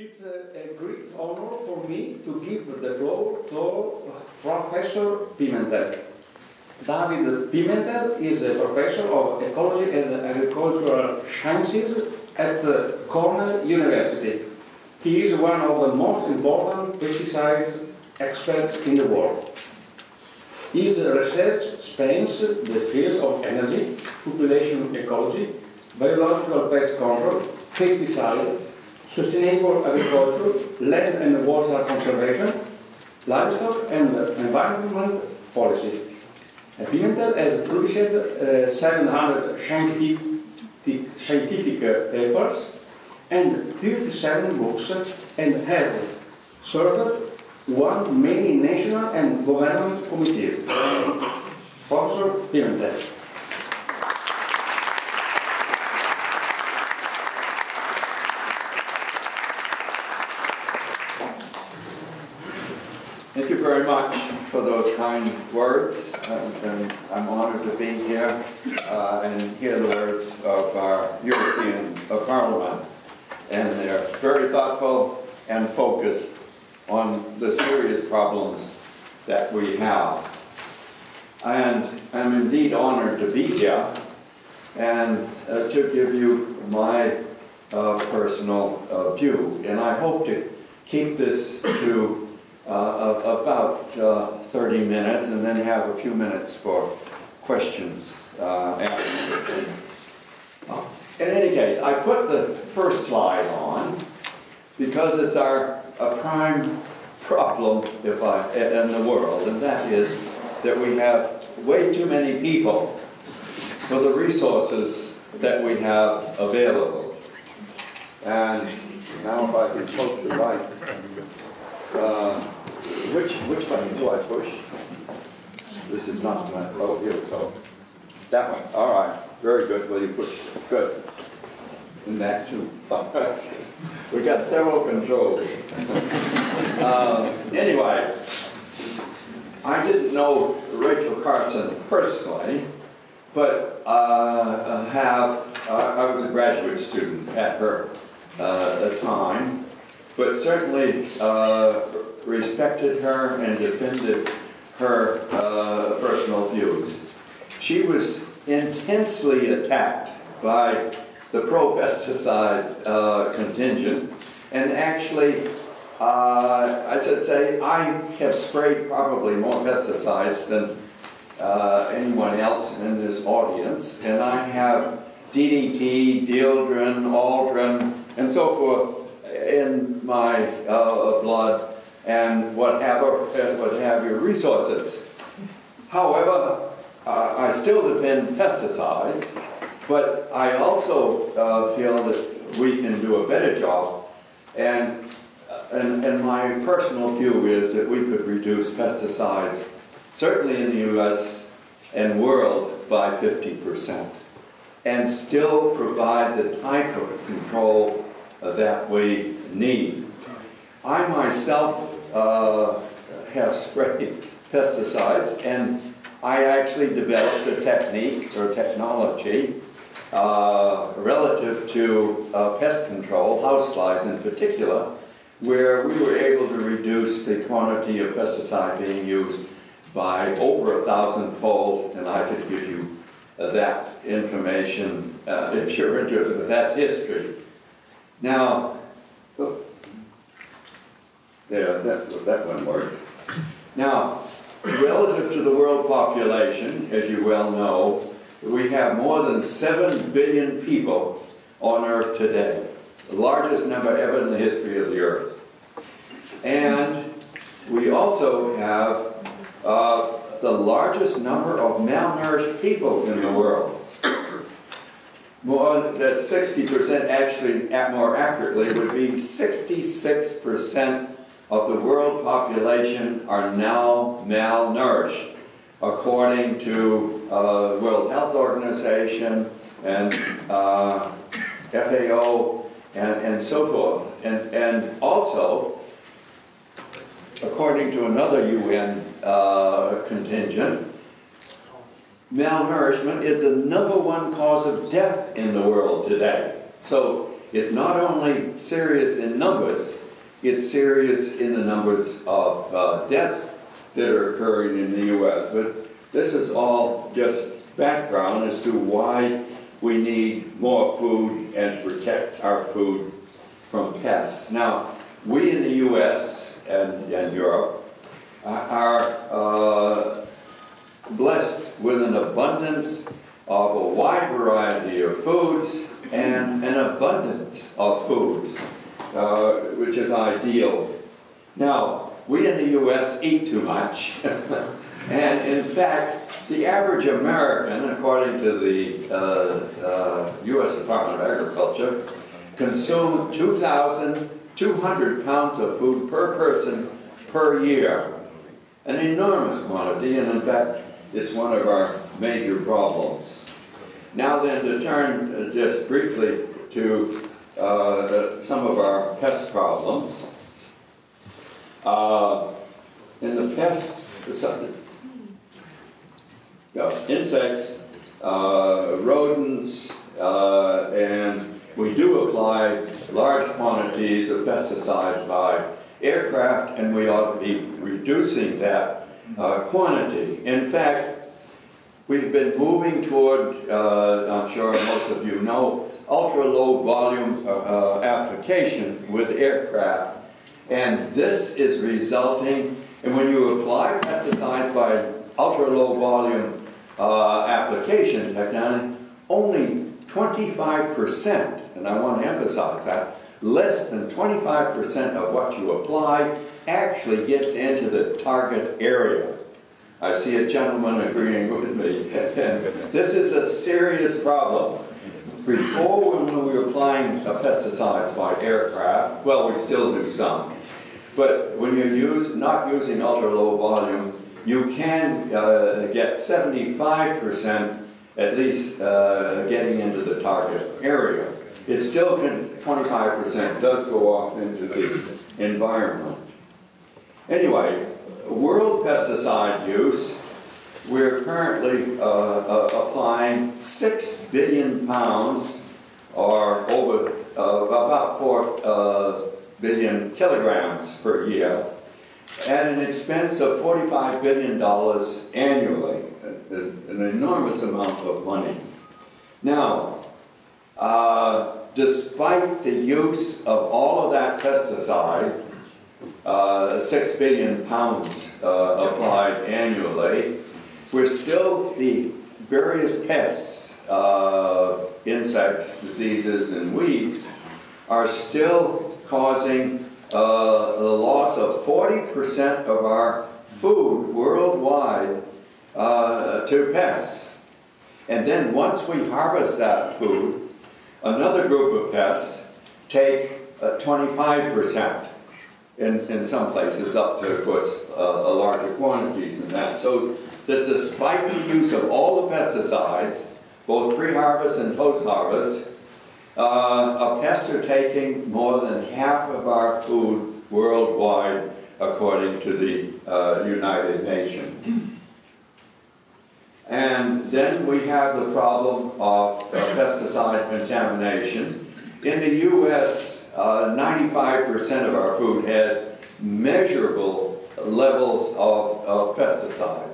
It's a, a, great honor for me to give the floor to Professor Pimentel. David Pimentel is a professor of ecology and agricultural sciences at Cornell University. He is one of the most important pesticides experts in the world. His research spans the fields of energy, population ecology, biological pest control, pesticide, sustainable agriculture, land and water conservation, livestock and environment policy. Pimentel has published uh, 700 scientific, scientific papers and 37 books and has served one many national and government committees. Professor Pimentel. Thank you very much for those kind words. and I'm honored to be here uh, and hear the words of our European Parliament. And they're very thoughtful and focused on the serious problems that we have. And I'm indeed honored to be here and uh, to give you my uh, personal uh, view. And I hope to keep this to uh, about uh, 30 minutes and then have a few minutes for questions uh, afterwards. In any case, I put the first slide on because it's our a prime problem if I, in the world, and that is that we have way too many people for the resources that we have available. And now if I can poke the right, uh, which, which button do I push? This is not my, oh, here we go. That one, all right, very good, well you push, good. And that too. we got several controls. uh, anyway, I didn't know Rachel Carson personally, but uh, have, uh, I was a graduate student at her uh, time, but certainly uh, respected her and defended her uh, personal views. She was intensely attacked by the pro-pesticide uh, contingent, and actually, uh, I should say, I have sprayed probably more pesticides than uh, anyone else in this audience, and I have DDT, Dieldrin, Aldrin, and so forth in my uh, blood and what have, what have your resources. However, uh, I still defend pesticides, but I also uh, feel that we can do a better job. And, and, and my personal view is that we could reduce pesticides, certainly in the US and world, by 50%, and still provide the type of control uh, that we need. I myself uh, have sprayed pesticides, and I actually developed a technique or technology uh, relative to uh, pest control, houseflies in particular, where we were able to reduce the quantity of pesticide being used by over a thousand-fold, and I could give you uh, that information uh, if you're interested, but that's history. Now, there, that, that one works. Now, relative to the world population, as you well know, we have more than 7 billion people on Earth today, the largest number ever in the history of the Earth. And we also have uh, the largest number of malnourished people in the world. More that 60% actually, more accurately, would be 66% of the world population are now malnourished, according to uh, World Health Organization and uh, FAO and, and so forth. And, and also, according to another UN uh, contingent, malnourishment is the number one cause of death in the world today. So it's not only serious in numbers, it's serious in the numbers of uh, deaths that are occurring in the U.S. But this is all just background as to why we need more food and protect our food from pests. Now, we in the U.S. and, and Europe are uh, blessed with an abundance of a wide variety of foods and an abundance of foods, uh, which is ideal. Now, we in the U.S. eat too much, and in fact, the average American, according to the uh, uh, U.S. Department of Agriculture, consume 2,200 pounds of food per person per year. An enormous quantity, and in fact, it's one of our major problems. Now then, to turn uh, just briefly to uh, some of our pest problems. Uh, in the pests, insects, uh, rodents, uh, and we do apply large quantities of pesticides by aircraft, and we ought to be reducing that uh, quantity. In fact, we've been moving toward, uh, I'm sure most of you know, ultra-low volume uh, uh, application with aircraft. And this is resulting, and when you apply pesticides by ultra-low volume uh, application technology, only 25%, and I want to emphasize that, less than 25% of what you apply actually gets into the target area. I see a gentleman agreeing with me. this is a serious problem. Before, when we were applying pesticides by aircraft, well, we still do some. But when you're use, not using ultra low volumes, you can uh, get 75% at least uh, getting into the target area. It still can, 25% does go off into the environment. Anyway, world pesticide use, we're currently uh, uh, applying 6 billion pounds, or over uh, about 4 uh, billion kilograms per year, at an expense of $45 billion annually, an enormous amount of money. Now, uh, despite the use of all of that pesticide, uh, 6 billion pounds uh, applied annually, we're still the various pests, uh, insects, diseases, and weeds are still causing uh, the loss of 40% of our food worldwide uh, to pests. And then once we harvest that food, another group of pests take uh, 25% in, in some places up to, of course, uh, larger quantities than that. So that despite the use of all the pesticides, both pre-harvest and post-harvest, uh, pests are taking more than half of our food worldwide, according to the uh, United Nations. And then we have the problem of uh, pesticide contamination. In the U.S., 95% uh, of our food has measurable levels of, of pesticides.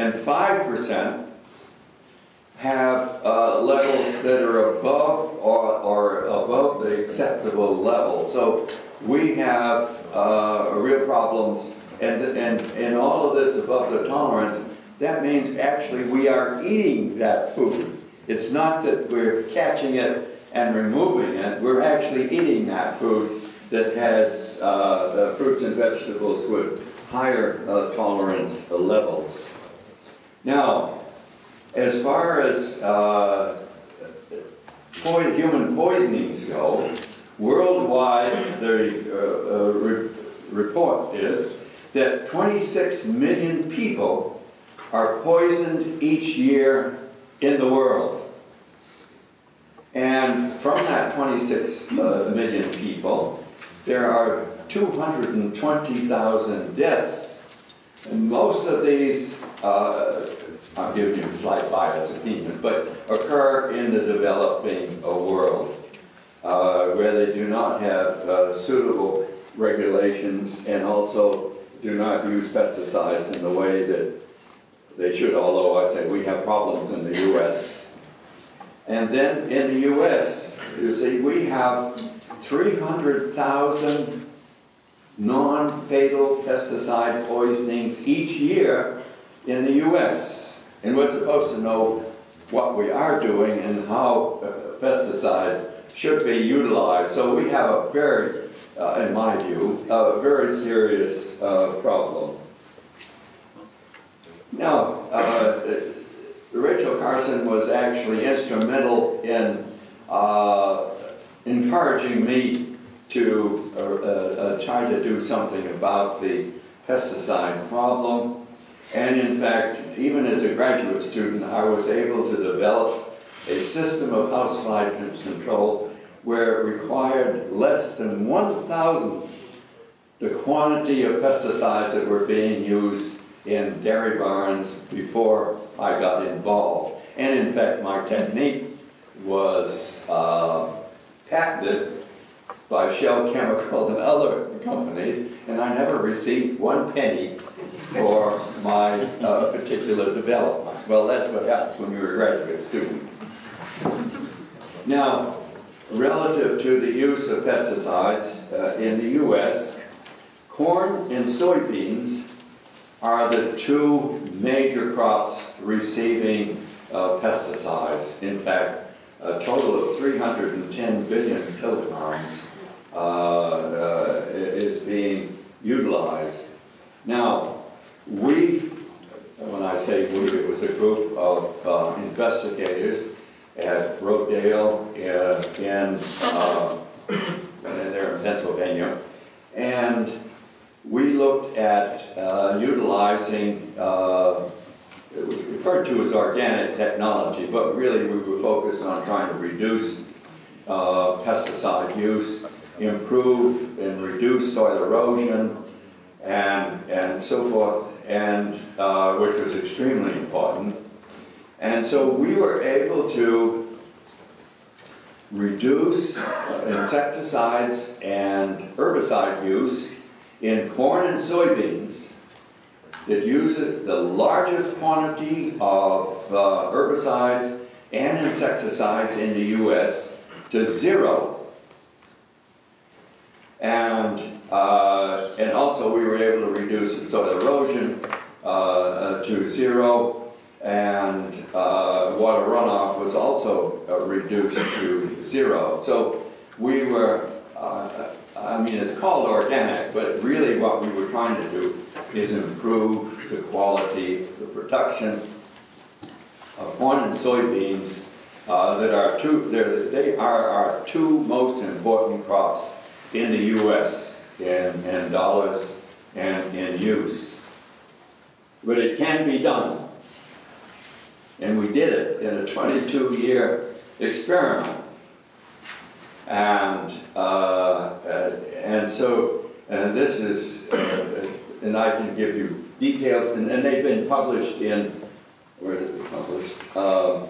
And 5% have uh, levels that are above or, or, above the acceptable level. So we have uh, real problems, and, and, and all of this above the tolerance, that means actually we are eating that food. It's not that we're catching it and removing it, we're actually eating that food that has uh, fruits and vegetables with higher uh, tolerance levels. Now, as far as uh, po human poisonings go, worldwide the uh, uh, re report is that 26 million people are poisoned each year in the world. And from that 26 uh, million people, there are 220,000 deaths. And most of these, uh, I'm giving you a slight biased opinion, but occur in the developing uh, world. uh, where they do not have uh, suitable regulations and also do not use pesticides in the way that they should, although I say we have problems in the U.S. And then in the U.S., you see, we have 300,000 non-fatal pesticide poisonings each year in the U.S. And we're supposed to know what we are doing and how uh, pesticides should be utilized. So we have a very, uh, in my view, a very serious uh, problem. Now, uh, Rachel Carson was actually instrumental in uh, encouraging me to uh, uh, try to do something about the pesticide problem. And in fact, even as a graduate student, I was able to develop a system of housefly control where it required less than one thousandth the quantity of pesticides that were being used in dairy barns before I got involved. And in fact, my technique was uh, patented by Shell Chemical and other companies, and I never received one penny for my uh, particular development. Well, that's what happens when you're a graduate student. Now, relative to the use of pesticides uh, in the U.S., corn and soybeans are the two major crops receiving uh, pesticides. In fact, a total of 310 billion kilograms uh, uh, is being utilized. Now, we, when I say we, it was a group of uh, investigators at Rodale uh, in, uh, there in Pennsylvania, and we looked at uh, utilizing, uh, it was referred to as organic technology, but really we were focused on trying to reduce uh, pesticide use, improve and reduce soil erosion, and, and so forth, and uh, which was extremely important. And so we were able to reduce insecticides and herbicide use in corn and soybeans that use the largest quantity of uh, herbicides and insecticides in the U.S. to zero. And, uh, and also we were able to reduce soil erosion uh, uh to zero and uh, water runoff was also uh, reduced to zero. So we were I mean, it's called organic, but really what we were trying to do is improve the quality, the production of corn and soybeans uh, that are two, they are our two most important crops in the U.S. in, in dollars and in use. But it can be done. And we did it in a 22-year experiment. And, uh, and so, and this is, uh, and I can give you details, and, and they've been published in, where did they published? Um,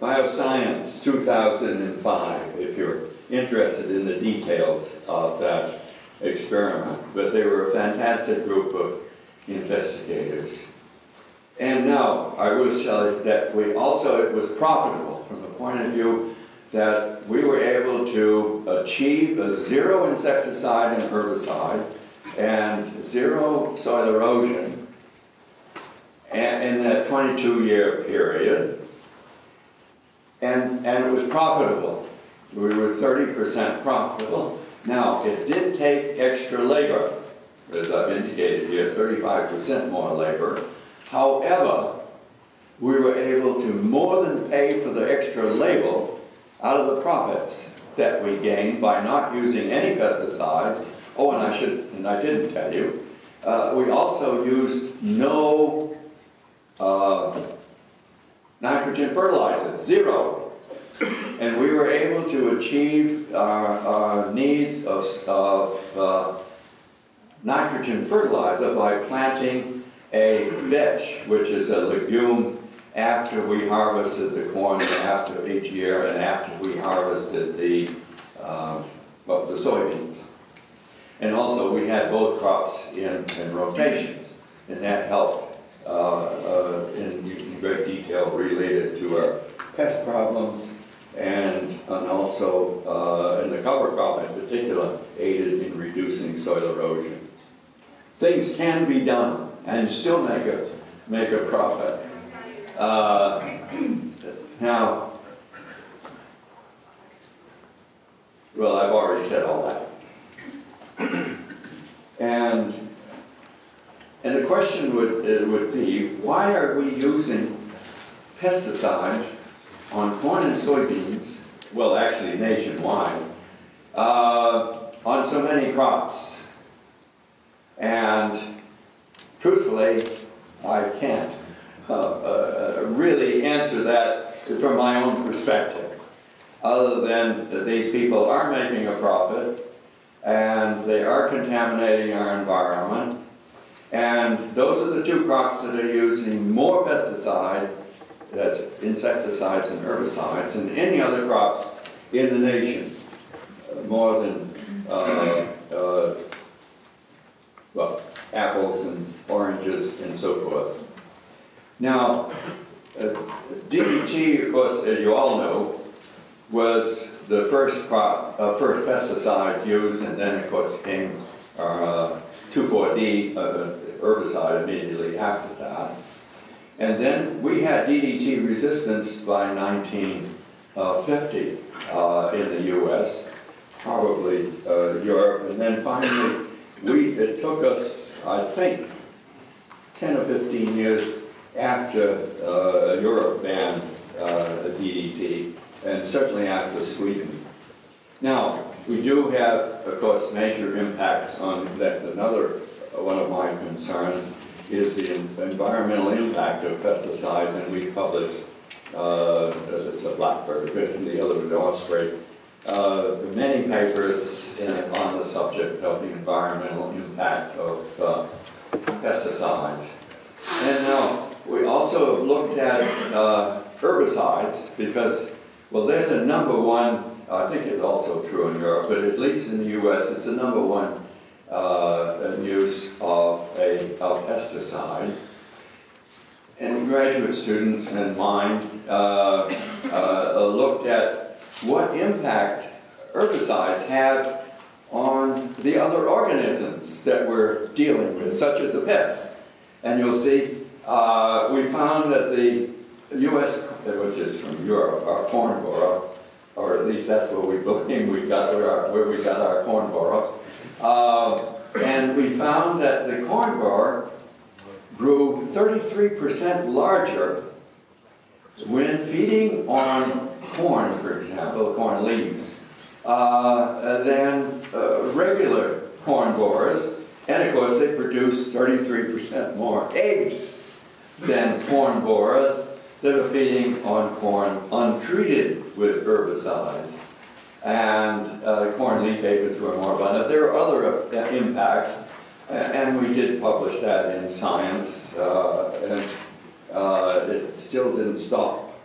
Bioscience 2005, if you're interested in the details of that experiment. But they were a fantastic group of investigators. And now, I will tell you that we also, it was profitable from the point of view that we were able to achieve a zero insecticide and herbicide and zero soil erosion in that 22 year period. And, and it was profitable. We were 30% profitable. Now, it did take extra labor, as I've indicated here, 35% more labor. However, we were able to more than pay for the extra labor out of the profits that we gained by not using any pesticides. Oh, and I should, and I didn't tell you, uh, we also used no uh, nitrogen fertilizer, zero. And we were able to achieve our, our needs of, of uh, nitrogen fertilizer by planting a vetch, which is a legume after we harvested the corn after each year and after we harvested the, uh, well, the soybeans. And also, we had both crops in, in rotations, and that helped uh, uh, in, in great detail related to our pest problems and, and also, uh, in the cover crop in particular, aided in reducing soil erosion. Things can be done and still make a, make a profit. Uh, now, well, I've already said all that. and and the question would, uh, would be, why are we using pesticides on corn and soybeans, well, actually nationwide, uh, on so many crops? And truthfully, I can't uh, uh, really answer that from my own perspective, other than that these people are making a profit and they are contaminating our environment. And those are the two crops that are using more pesticide, that's insecticides and herbicides, than any other crops in the nation. Uh, more than, uh, uh, well, apples and oranges and so forth. Now, uh, DDT, of course, as you all know, was the first crop, uh, first pesticide used, and then of course came uh, 2,4-D uh, herbicide immediately after that. And then we had DDT resistance by 1950 uh, in the U.S., probably uh, Europe, and then finally we it took us, I think, 10 or 15 years after uh, Europe banned uh, DDT and certainly after Sweden. Now, we do have, of course, major impacts on, that's another uh, one of my concerns, is the environmental impact of pesticides, and we published, uh, it's a blackbird, and the other was osprey, uh, many papers in, on the subject of the environmental impact of uh, pesticides. And now, we also have looked at uh, herbicides because well, they're the number one, I think it's also true in Europe, but at least in the US, it's the number one uh, use of a, a, pesticide. And graduate students and mine uh, uh, looked at what impact herbicides have on the other organisms that we're dealing with, such as the pests. And you'll see, uh, we found that the U.S., which is from Europe, our corn borer, least that's where we believe we got where, our, where we got our corn borer. Uh, and we found that the corn borer grew 33% larger when feeding on corn, for example, corn leaves, uh, than uh, regular corn borers. And of course, they produce 33% more eggs than corn borers that are feeding on corn untreated with herbicides. And uh, corn leaf aphids were more abundant. There are other uh, impacts, and we did publish that in Science, uh, and uh, it still didn't stop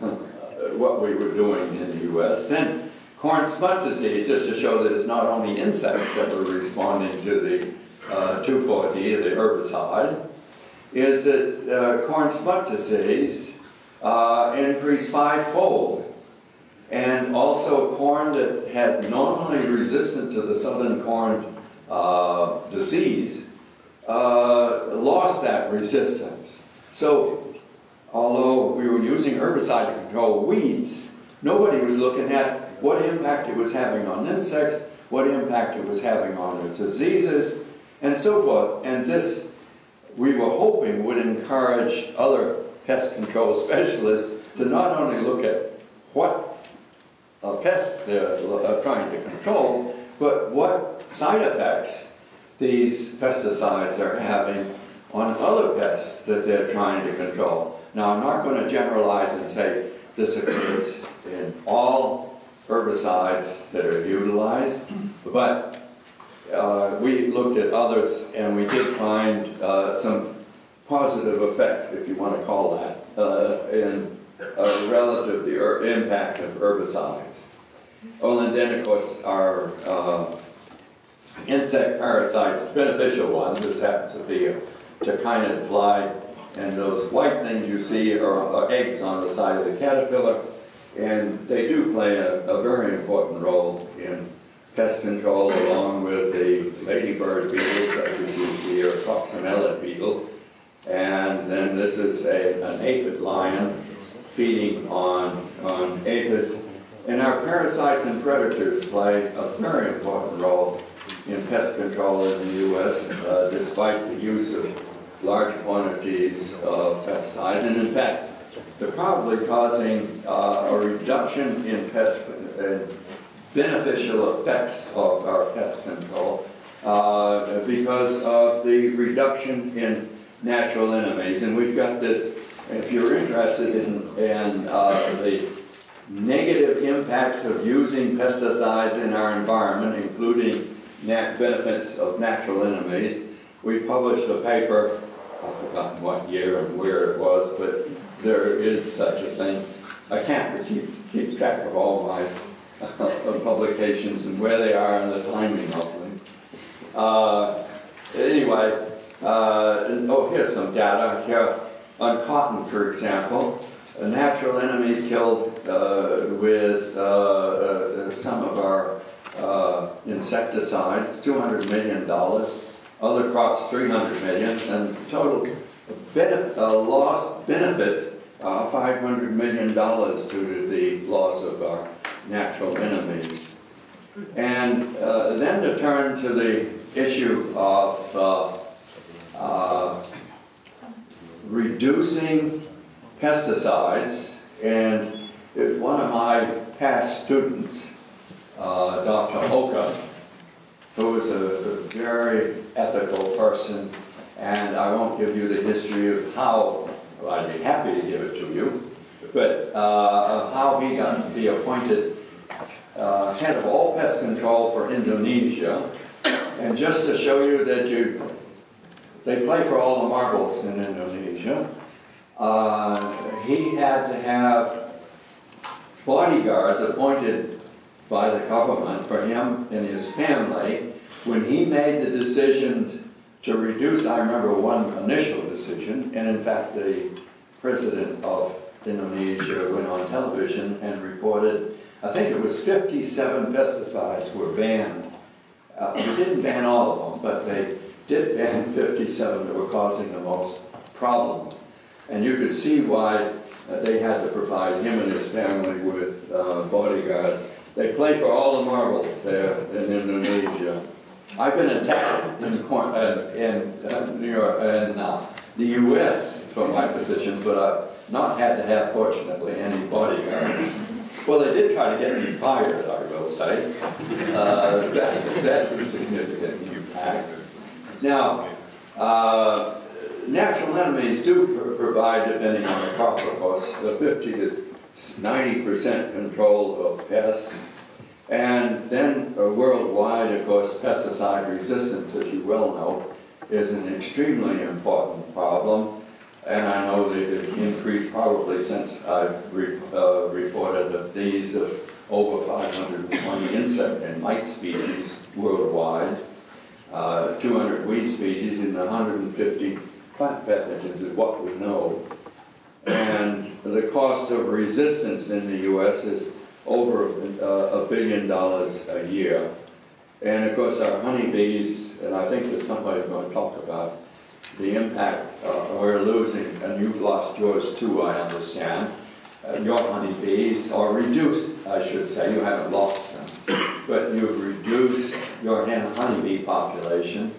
what we were doing in the U.S. Then corn smut disease, just to show that it's not only insects that were responding to the uh, 2,4-D, the herbicide, is that uh, corn smut disease uh, increased fivefold. And also corn that had normally resistant to the southern corn uh, disease uh, lost that resistance. So although we were using herbicide to control weeds, nobody was looking at what impact it was having on insects, what impact it was having on its diseases, and so forth. And this, we were hoping, would encourage other pest control specialists to not only look at what pests they're trying to control, but what side effects these pesticides are having on other pests that they're trying to control. Now, I'm not going to generalize and say this occurs in all herbicides that are utilized, but uh, we looked at others and we did find uh, some positive effect, if you want to call that, uh, in uh, relative the impact of herbicides. Course our uh, insect parasites, beneficial ones, this happens to be a tachinid fly, and those white things you see are, are eggs on the side of the caterpillar, and they do play a, a very important role in pest control along with the ladybird such as you see, or coccinellid beetle. And then this is a, an aphid lion feeding on, on aphids. And our parasites and predators play a very important role in pest control in the U.S., uh, despite the use of large quantities of pesticides. And in fact, they're probably causing uh, a reduction in pest and beneficial effects of our pest control uh, because of the reduction in natural enemies. And we've got this, if you're interested in, in uh, the negative impacts of using pesticides in our environment, including benefits of natural enemies, we published a paper, I've forgotten what year and where it was, but there is such a thing. I can't keep, keep track of all my publications and where they are and the timing of them. Uh, anyway, uh, oh, here's some data here on cotton, for example. natural enemies killed uh, with uh, uh, some of our insecticides, $200 million. Other crops, 300 million. and total benefit, lost benefits, $500 million due to the loss of our natural enemies. And uh, then to turn to the issue of uh, uh, reducing pesticides, and one of my past students, uh, Dr. Oka, who is a, very ethical person, and I won't give you the history of how, well, I'd be happy to give it to you, but uh, how he got to be appointed uh, head of all pest control for Indonesia. And just to show you that you, they play for all the marbles in Indonesia, uh, he had to have bodyguards appointed by the government for him and his family when he made the decision to reduce, I remember one initial decision, and in fact the president of Indonesia went on television and reported, I think it was 57 pesticides were banned. Uh, they didn't ban all of them, but they did ban 57 that were causing the most problems. And you could see why uh, they had to provide him and his family with uh, bodyguards. They play for all the marbles there in Indonesia. I've been attacked in, uh, in uh, New York and uh, the U.S. from my position, but I've not had to have, fortunately, any bodyguards. Well, they did try to get me fired, I will say. Uh, that's, that's a significant impact. Now, uh, natural enemies do provide, depending on the crop, of course, the 50 to 90% control of pests. And then uh, worldwide, of course, pesticide resistance, as you well know, is an extremely important problem. And I know that it increased probably since I've re uh, reported of these of over 520 insect and mite species worldwide, uh, 200 weed species, and 150 plant pathogens is what we know. And the cost of resistance in the U.S. is over uh, a billion dollars a year. And of course our honeybees, and I think that somebody's going to talk about the impact uh, we're losing, and you've lost yours too, I understand, uh, your honeybees, are reduced, I should say, you haven't lost them, but you've reduced your honeybee population,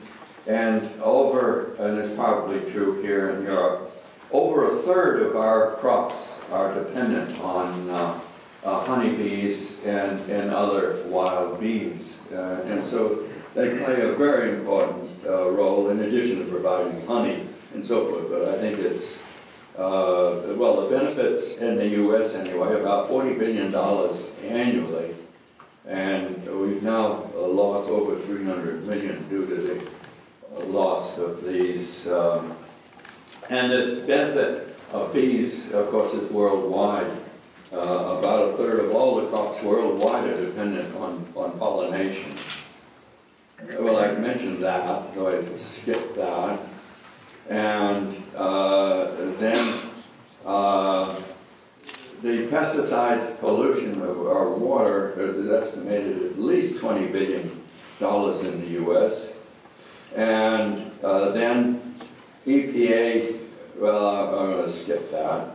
and over, and it's probably true here in Europe, over a third of our crops are dependent on uh, uh, honeybees and, and other wild bees. Uh, and so they play a very important uh, role in addition to providing honey and so forth. But I think it's, uh, well, the benefits in the U.S. anyway, about $40 billion annually. And we've now lost over 300 million due to the loss of these. Um, and this benefit of bees, of course, is worldwide. Uh, about a third of all the crops worldwide are dependent on, on pollination. Well, I mentioned that, so I skipped that. And uh, then uh, the pesticide pollution of our water is estimated at least $20 billion in the U.S. And uh, then EPA, well, I'm going to skip that.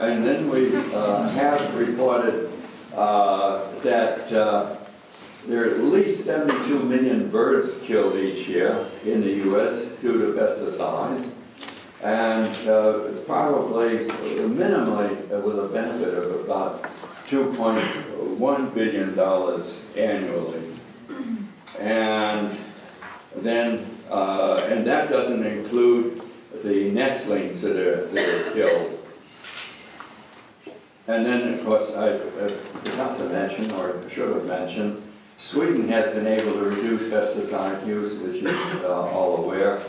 And then we uh, have reported uh, that uh, there are at least 72 million birds killed each year in the U.S. due to pesticides, and uh, probably minimally with a benefit of about 2.1 billion dollars annually. And then, uh, and that doesn't include the nestlings that are, that are killed. And then, of course, I I forgot to mention, or should have mentioned, Sweden has been able to reduce pesticide use, as you're uh, all aware,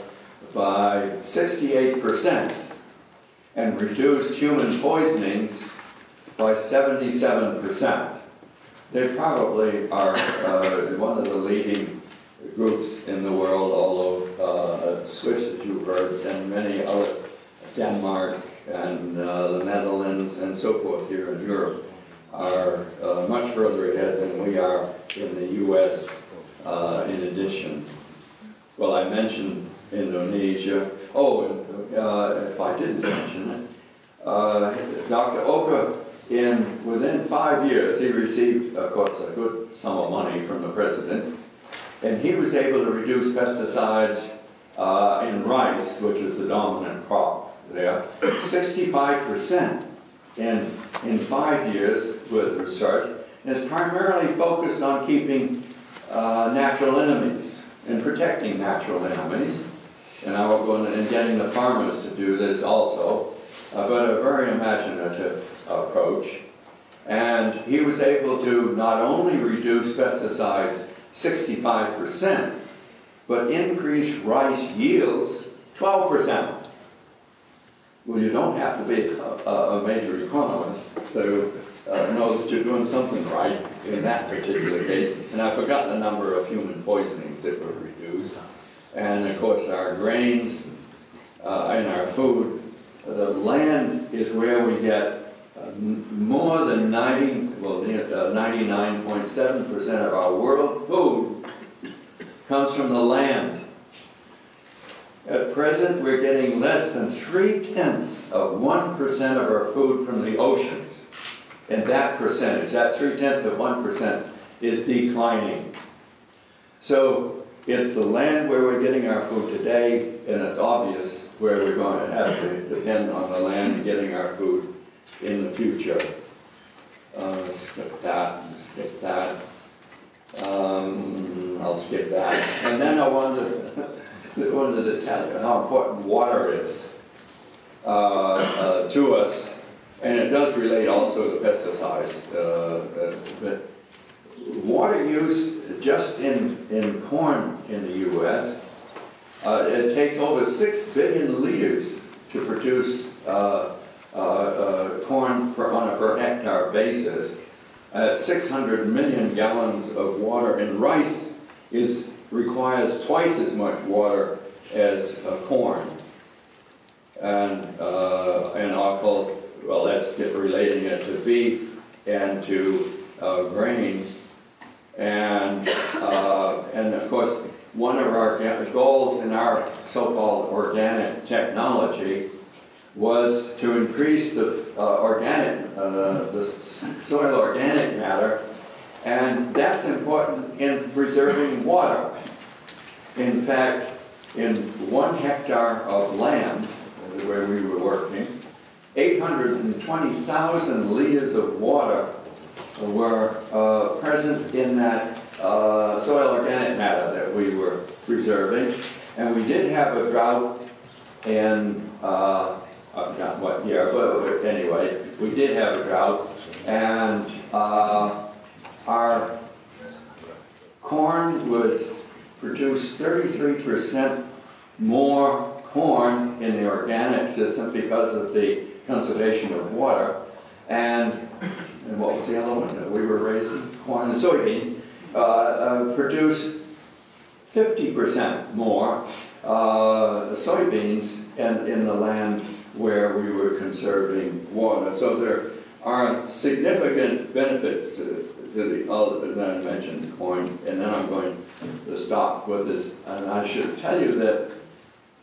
by 68% and reduced human poisonings by 77%. They probably are uh, one of the leading groups in the world, although uh, Swiss, as you've heard, and many other, Denmark and uh, the Netherlands and so forth here in Europe are uh, much further ahead than we are in the U.S. Uh, in addition. Well, I mentioned Indonesia. Oh, and, uh, if I didn't mention it, uh, Dr. Oka, in within five years, he received, of course, a good sum of money from the president, and he was able to reduce pesticides uh, in rice, which is the dominant crop there, 65% in, in five years with research, is primarily focused on keeping uh, natural enemies and protecting natural enemies. And I will go and getting the farmers to do this also, uh, but a very imaginative approach. And he was able to not only reduce pesticides 65%, but increase rice yields 12%. Well, you don't have to be a, a major economist to uh, know that you're doing something right in that particular case. And I forgot the number of human poisonings that were reduced. And of course, our grains uh, and our food, the land is where we get uh, more than 90, well, 99.7% uh, of our world food comes from the land. At present, we're getting less than three-tenths of 1% of our food from the oceans. And that percentage, that three-tenths of 1%, is declining. So it's the land where we're getting our food today, and it's obvious where we're going to have to depend on the land and getting our food in the future. Uh, skip that, skip that. Um, I'll skip that. And then I wanted wanted to tell you how important water is uh, uh, to us, and it does relate also to pesticides. Uh, but water use just in, in corn in the U.S., uh, it takes over 6 billion liters to produce uh, corn per, on a per hectare basis. 600 million gallons of water in rice is requires twice as much water as uh, corn. And, uh, and offal, well, that's relating it to beef and to uh, grain. And, uh, and of course, one of our goals in our so-called organic technology was to increase the uh, organic, uh, the soil organic matter and that's important in preserving water. In fact, in one hectare of land where we were working, 820,000 liters of water were uh, present in that uh, soil organic matter that we were preserving. And we did have a drought in, uh, forgot what year, but anyway, we did have a drought. And uh, our corn was produced 33% more corn in the organic system because of the conservation of water. And, and what was the other one that we were raising? Corn and soybeans, uh, uh, fifty percent more uh, soybeans in, in the land where we were conserving water. So there are significant benefits to, to the other that I mentioned, corn, and then I'm going to stop with this. And I should tell you that,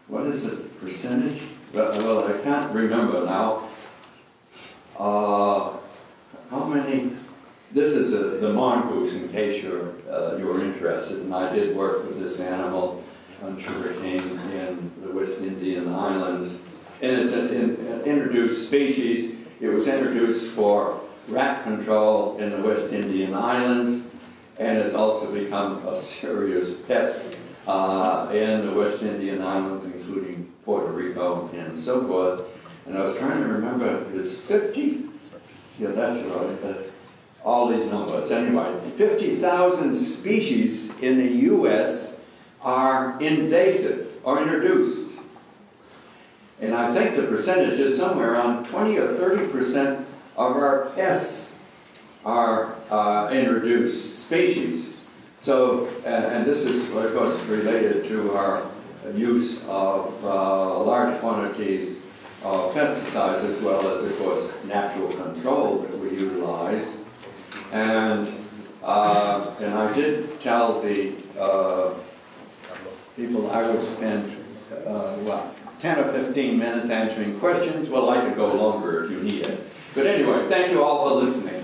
what is the percentage? Well, I can't remember now. Uh, how many, this is a, the mongoose in case you're, uh, you're interested, and I did work with this animal on sugarcane in the West Indian Islands. And it's an, an introduced species. It was introduced for rat control in the West Indian Islands, and it's also become a serious pest uh, in the West Indian Islands, including Puerto Rico and so forth. And I was trying to remember, it's 50, yeah, that's right, uh, all these numbers. Anyway, 50,000 species in the U.S. are invasive or introduced. And I think the percentage is somewhere around 20 or 30 percent of our pests are uh, introduced species. So, and, and this is, of course, related to our use of uh, large quantities of pesticides as well as, of course, natural control that we utilize. And, uh, and I did tell the uh, people I would spend, uh, what, 10 or 15 minutes answering questions. Well, I could go longer if you need it. But anyway, thank you all for listening.